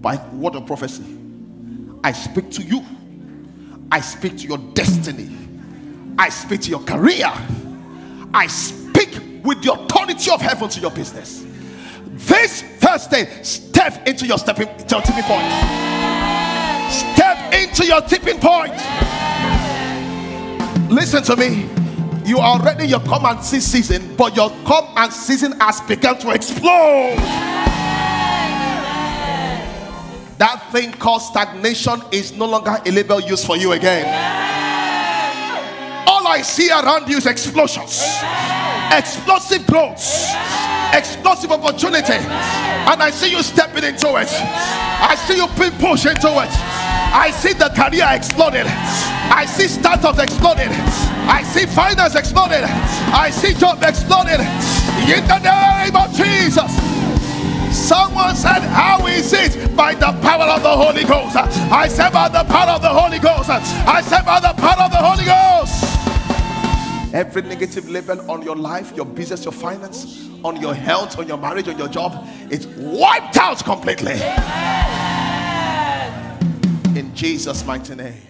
by word of prophecy. I speak to you. I speak to your destiny. I speak to your career. I speak with the authority of heaven to your business. This Thursday, step into your stepping your tipping point. Step into your tipping point. Listen to me. You are already your come and see season, but your come and season has begun to explode. That thing called stagnation is no longer a label used for you again. All I see around you is explosions, explosive growth, explosive opportunity, and I see you stepping into it. I see you being pushed into it. I see the career exploding. I see startups exploding. I see finance exploding. I see job exploding. In the name of Jesus. Someone said, How is it? By the the Holy Ghost. I said, By the power of the Holy Ghost. I said, By the power of the Holy Ghost. Every negative label on your life, your business, your finance, on your health, on your marriage, on your job, it's wiped out completely. In Jesus' mighty name.